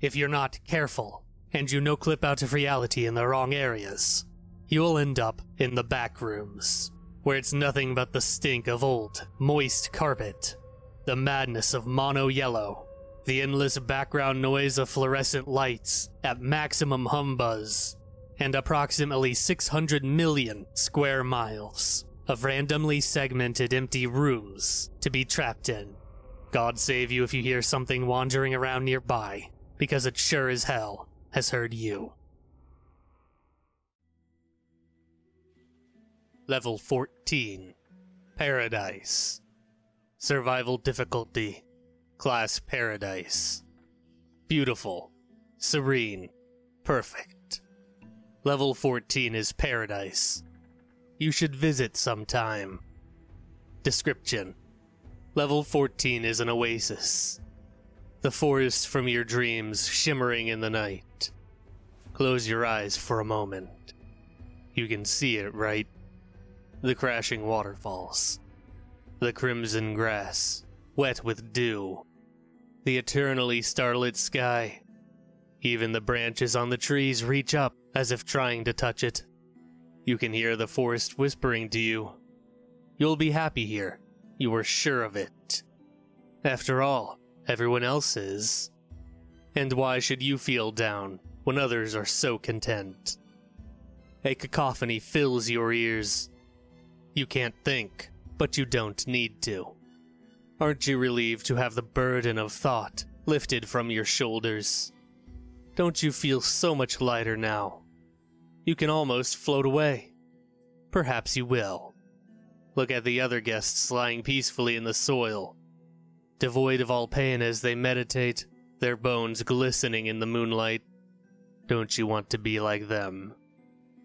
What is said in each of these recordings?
if you're not careful and you no clip out of reality in the wrong areas, you'll end up in the Backrooms, where it's nothing but the stink of old, moist carpet, the madness of mono yellow, the endless background noise of fluorescent lights at maximum hum buzz, and approximately 600 million square miles of randomly segmented empty rooms to be trapped in. God save you if you hear something wandering around nearby, because it sure as hell has heard you. Level 14 Paradise. Survival difficulty Class Paradise. Beautiful, serene, perfect. Level 14 is Paradise. You should visit sometime. Description Level 14 is an oasis. The forest from your dreams shimmering in the night. Close your eyes for a moment. You can see it, right? The crashing waterfalls. The crimson grass, wet with dew. The eternally starlit sky. Even the branches on the trees reach up as if trying to touch it. You can hear the forest whispering to you. You'll be happy here. You are sure of it. After all, everyone else is. And why should you feel down when others are so content? A cacophony fills your ears. You can't think, but you don't need to. Aren't you relieved to have the burden of thought lifted from your shoulders? Don't you feel so much lighter now? You can almost float away. Perhaps you will. Look at the other guests lying peacefully in the soil, devoid of all pain as they meditate, their bones glistening in the moonlight. Don't you want to be like them?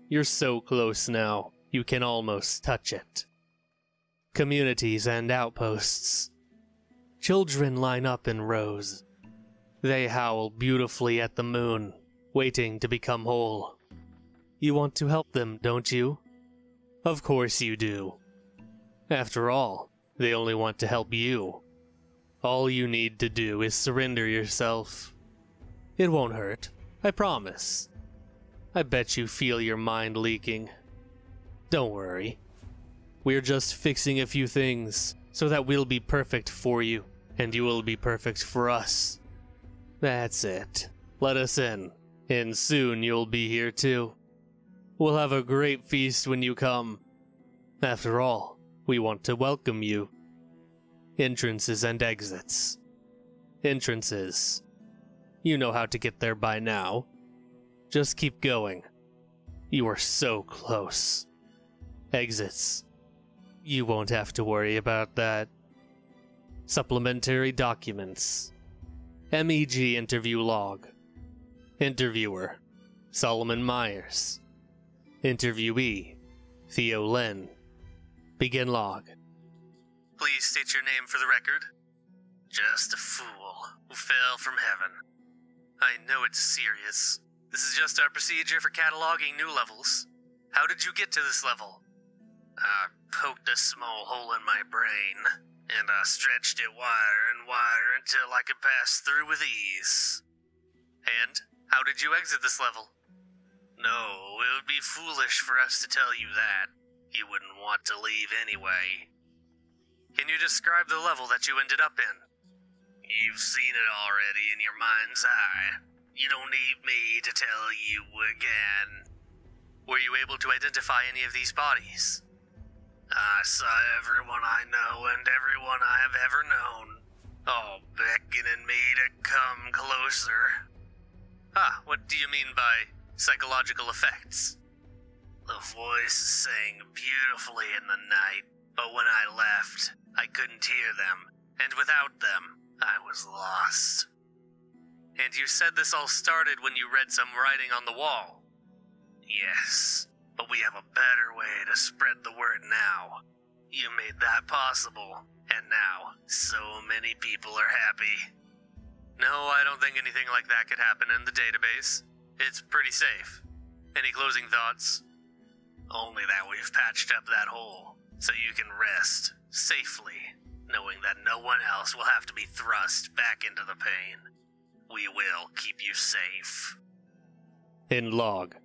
You're so close now, you can almost touch it. Communities and outposts. Children line up in rows. They howl beautifully at the moon, waiting to become whole. You want to help them, don't you? Of course you do. After all, they only want to help you. All you need to do is surrender yourself. It won't hurt, I promise. I bet you feel your mind leaking. Don't worry. We're just fixing a few things so that we'll be perfect for you, and you will be perfect for us. That's it. Let us in, and soon you'll be here too. We'll have a great feast when you come. After all, we want to welcome you. Entrances and exits. Entrances. You know how to get there by now. Just keep going. You are so close. Exits. You won't have to worry about that. Supplementary documents. MEG interview log. Interviewer Solomon Myers. Interviewee Theo Lin. Begin log. Please state your name for the record. Just a fool who fell from heaven. I know it's serious. This is just our procedure for cataloging new levels. How did you get to this level? I poked a small hole in my brain, and I stretched it wider and wider until I could pass through with ease. And how did you exit this level? No, it would be foolish for us to tell you that. You wouldn't want to leave anyway. Can you describe the level that you ended up in? You've seen it already in your mind's eye. You don't need me to tell you again. Were you able to identify any of these bodies? I saw everyone I know and everyone I have ever known, all beckoning me to come closer. Ah, what do you mean by psychological effects? The voice sang beautifully in the night, but when I left, I couldn't hear them, and without them, I was lost. And you said this all started when you read some writing on the wall? Yes, but we have a better way to spread the word now. You made that possible, and now so many people are happy. No, I don't think anything like that could happen in the database. It's pretty safe. Any closing thoughts? Only that we've patched up that hole, so you can rest safely, knowing that no one else will have to be thrust back into the pain. We will keep you safe. In log